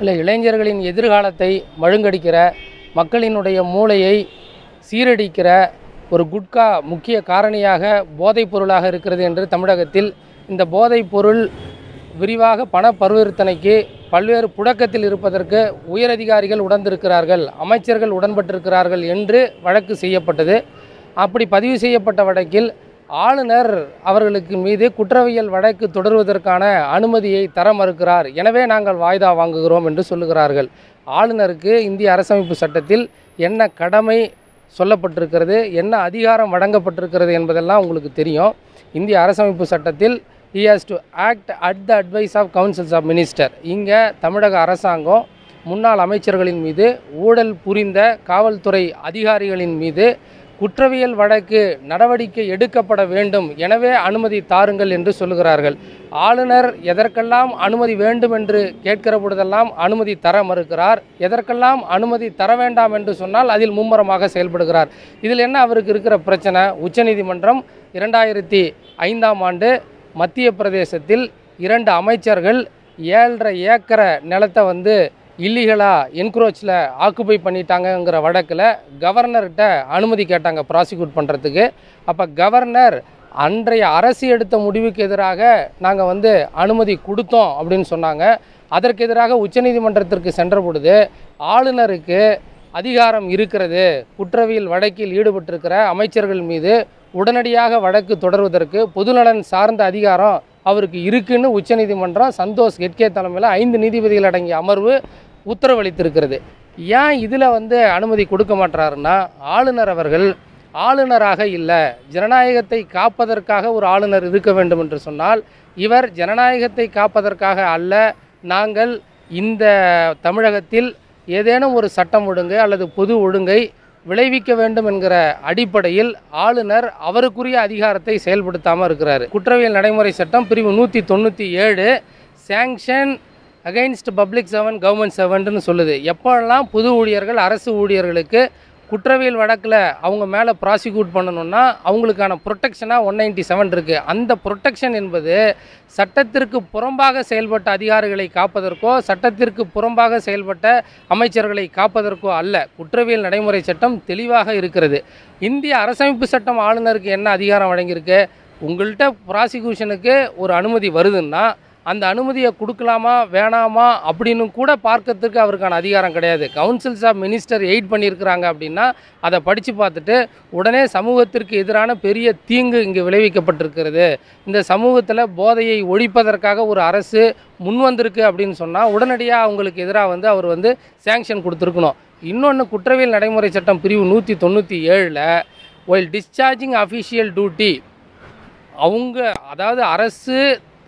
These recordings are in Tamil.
இல்லை இளைஞர்களின் எதிர்காலத்தை மழுங்கடிக்கிற மக்களினுடைய மூளையை சீரடிக்கிற ஒரு குட்கா முக்கிய காரணியாக போதைப் பொருளாக இருக்கிறது என்று தமிழகத்தில் இந்த போதைப் பொருள் விரிவாக பண பரிவர்த்தனைக்கு பல்வேறு புழக்கத்தில் இருப்பதற்கு உயரதிகாரிகள் உடந்திருக்கிறார்கள் அமைச்சர்கள் உடன்பட்டிருக்கிறார்கள் என்று வழக்கு செய்யப்பட்டது. அப்படி பதிவு செய்யப்பட்ட வழக்கில் ஆளுநர் அவர்களுக்கு மீது குற்றவியல் வழக்கு தொடர்வதற்கான அனுமதியை தர மறுக்கிறார். எனவே நாங்கள் வாய்தா வாங்குகிறோம் என்று சொல்லுகிறார்கள். ஆளுநருக்கு இந்திய அரசமைப்பு சட்டத்தில் என்ன கடமை சொல்லப்பட்டிருக்கிறது என்ன அதிகாரம் வழங்கப்பட்டிருக்கிறது என்பதெல்லாம் உங்களுக்கு தெரியும். இந்திய அரசமைப்பு சட்டத்தில் he has to act at the advice of councils of minister இங்கே தமிழக அரசாங்கம் முன்னாள் அமைச்சர்களின் மீது ஊழல் புரிந்த காவல்துறை அதிகாரிகளின் மீது குற்றவியல் வழக்கு நடவடிக்கை எடுக்கப்பட வேண்டும். எனவே அனுமதி தாருங்கள் என்று சொல்லுகிறார்கள். ஆளுநர் எதற்கெல்லாம் அனுமதி வேண்டும் என்று கேட்கிற பொழுதெல்லாம் அனுமதி தர மறுக்கிறார். எதற்கெல்லாம் அனுமதி தர வேண்டாம் என்று சொன்னால் அதில் மும்முரமாக செயல்படுகிறார். இதில் என்ன அவருக்கு இருக்கிற பிரச்சனை? உச்சநீதிமன்றம் இரண்டாயிரத்தி ஐந்தாம் ஆண்டு மத்திய பிரதேசத்தில் இரண்டு அமைச்சர்கள் ஏழரை ஏக்கரை நிலத்தை வந்து இல்லீகலாக என்க்ரோச்சில் ஆக்குபை பண்ணிட்டாங்கங்கிற வழக்கில் கவர்னர்கிட்ட அனுமதி கேட்டாங்க ப்ராசிக்யூட் பண்ணுறதுக்கு அப்போ கவர்னர் அன்றைய அரசு எடுத்த முடிவுக்கு எதிராக நாங்கள் வந்து அனுமதி கொடுத்தோம் அப்படின்னு சொன்னாங்க. அதற்கு எதிராக உச்சநீதிமன்றத்திற்கு சென்ற பொழுது ஆளுநருக்கு அதிகாரம் இருக்கிறது குற்றவியல் வழக்கில் ஈடுபட்டிருக்கிற அமைச்சர்கள் மீது உடனடியாக வழக்கு தொடர்வதற்கு பொதுநலன் சார்ந்த அதிகாரம் அவருக்கு இருக்குன்னு உச்சநீதிமன்றம் சந்தோஷ் கெட்கே தலைமையில் ஐந்து நீதிபதிகள் அடங்கிய அமர்வு உத்தரவளித்திருக்கிறது. ஏன் இதில் வந்து அனுமதி கொடுக்க மாட்டாருன்னா ஆளுநர் அவர்கள் ஆளுநராக இல்லை ஜனநாயகத்தை காப்பதற்காக ஒரு ஆளுநர் இருக்க வேண்டும் என்று சொன்னால் இவர் ஜனநாயகத்தை காப்பதற்காக அல்ல நாங்கள் இந்த தமிழகத்தில் ஏதேனும் ஒரு சட்டம் ஒழுங்கு அல்லது பொது ஒழுங்கை விளைவிக்க வேண்டும் என்கிற அடிப்படையில் ஆளுநர் அவருக்குரிய அதிகாரத்தை செயல்படுத்தாமல் இருக்கிறார். குற்றவியல் நடைமுறை சட்டம் பிரிவு நூற்றி தொண்ணூற்றி ஏழு sanction against public servant government சர்வெண்ட்னு சொல்லுது. எப்போல்லாம் புது ஊழியர்கள் அரசு ஊழியர்களுக்கு குற்றவியல் வழக்கில் அவங்க மேலே ப்ராசிக்யூட் பண்ணணும்னா அவங்களுக்கான ப்ரொட்டெக்ஷனாக ஒன் நைன்டி செவன் இருக்குது அந்த ப்ரொட்டெக்ஷன் என்பது சட்டத்திற்கு புறம்பாக செயல்பட்ட அதிகாரிகளை காப்பதற்கோ சட்டத்திற்கு புறம்பாக செயல்பட்ட அமைச்சர்களை காப்பதற்கோ அல்ல. குற்றவியல் நடைமுறை சட்டம் தெளிவாக இருக்கிறது. இந்திய அரசமைப்பு சட்டம் ஆளுநருக்கு என்ன அதிகாரம் வழங்கியிருக்கு? உங்கள்கிட்ட ப்ராசிக்யூஷனுக்கு ஒரு அனுமதி வருதுன்னா அந்த அனுமதியை கொடுக்கலாமா வேணாமா அப்படின்னு கூட பார்க்கறதுக்கு அவருக்கான அதிகாரம் கிடையாது. கவுன்சில்ஸ் ஆஃப் மினிஸ்டர் எய்ட் பண்ணியிருக்கிறாங்க அப்படின்னா அதை படித்து பார்த்துட்டு உடனே சமூகத்திற்கு எதிரான பெரிய தீங்கு இங்கே விளைவிக்கப்பட்டிருக்கிறது. இந்த சமூகத்தில் போதையை ஒழிப்பதற்காக ஒரு அரசு முன் வந்திருக்கு அப்படின்னு சொன்னால் உடனடியாக அவங்களுக்கு எதிராக வந்து அவர் வந்து சேங்ஷன் கொடுத்துருக்கணும். இன்னொன்று குற்றவியல் நடைமுறை சட்டம் பிரிவு நூற்றி தொண்ணூற்றி ஏழில் ஒயில் டிஸ்சார்ஜிங் அஃபிஷியல் டியூட்டி அவங்க அதாவது அரசு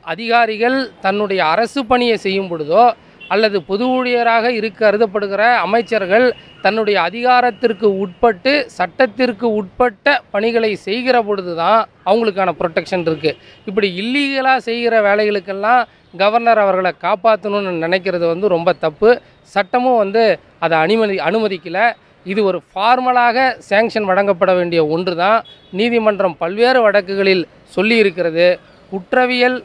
அதிகாரிகள் தன்னுடைய அரசு பணியை செய்யும் பொழுதோ அல்லது பொது ஊழியராக இருக்க கருதப்படுகிற அமைச்சர்கள் தன்னுடைய அதிகாரத்திற்கு உட்பட்டு சட்டத்திற்கு உட்பட்ட பணிகளை செய்கிற பொழுது தான் அவங்களுக்கான ப்ரொட்டெக்ஷன் இருக்குது இப்படி இல்லீகலாக செய்கிற வேலைகளுக்கெல்லாம் கவர்னர் அவர்களை காப்பாற்றணும்னு நினைக்கிறது வந்து ரொம்ப தப்பு. சட்டமும் வந்து அதை அனுமதி அனுமதிக்கலை. இது ஒரு ஃபார்மலாக சேங்ஷன் வழங்கப்பட வேண்டிய ஒன்று தான் நீதிமன்றம் பல்வேறு வழக்குகளில் சொல்லியிருக்கிறது. குற்றவியல்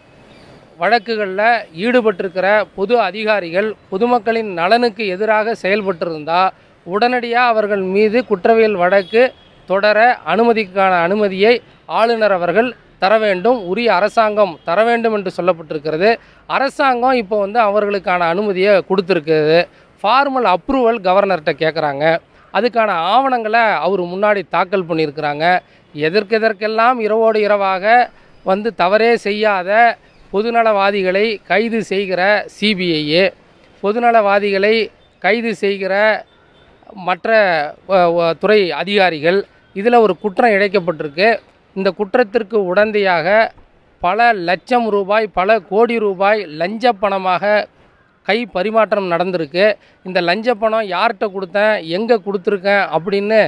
வழக்குகளில் ஈடுபட்டிருக்கிற பொது அதிகாரிகள் பொதுமக்களின் நலனுக்கு எதிராக செயல்பட்டிருந்தால் உடனடியாக அவர்கள் மீது குற்றவியல் வழக்கு தொடர அனுமதிக்கான அனுமதியை ஆளுநர் அவர்கள் தர வேண்டும் உரிய அரசாங்கம் தர வேண்டும் என்று சொல்லப்பட்டிருக்கிறது. அரசாங்கம் இப்போ வந்து அவர்களுக்கான அனுமதியை கொடுத்துருக்குது ஃபார்மல் அப்ரூவல் கவர்னர்கிட்ட கேட்குறாங்க அதுக்கான ஆவணங்களை அவர் முன்னாடி தாக்கல் பண்ணியிருக்கிறாங்க. எதற்கெதற்கெல்லாம் இரவோடு இரவாக வந்து தவறே செய்யாத பொதுநலவாதிகளை கைது செய்கிற சிபிஐஏ பொதுநலவாதிகளை கைது செய்கிற மற்ற துறை அதிகாரிகள் இதில் ஒரு குற்றம் இழைக்கப்பட்டிருக்கு. இந்த குற்றத்திற்கு உடந்தையாக பல லட்சம் ரூபாய் பல கோடி ரூபாய் லஞ்ச பணமாக கை பரிமாற்றம் நடந்திருக்கு. இந்த லஞ்ச பணம் யார்கிட்ட கொடுத்தேன்? எங்கே கொடுத்துருக்கேன்? அப்படின்னு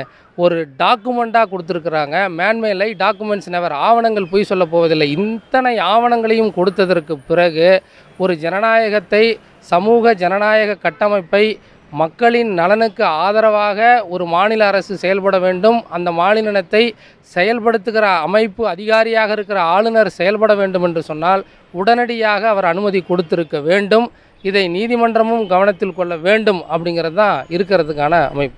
ஒரு டாக்குமெண்ட்டாக கொடுத்துருக்குறாங்க. மேன்மேலை டாக்குமெண்ட்ஸ் நெவர் ஆவணங்கள் பொய் சொல்ல போவதில்லை. இத்தனை ஆவணங்களையும் கொடுத்ததற்கு பிறகு ஒரு ஜனநாயகத்தை சமூக ஜனநாயக கட்டமைப்பை மக்களின் நலனுக்கு ஆதரவாக ஒரு மாநில அரசு செயல்பட வேண்டும். அந்த மாநிலத்தை செயல்படுத்துகிற அமைப்பு அதிகாரியாக இருக்கிற ஆளுநர் செயல்பட வேண்டும் என்று சொன்னால் உடனடியாக அவர் அனுமதி கொடுத்திருக்க வேண்டும். இதை நீதிமன்றமும் கவனத்தில் கொள்ள வேண்டும் அப்படிங்கிறது தான் இருக்கிறதுக்கான அமைப்பு.